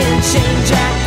can change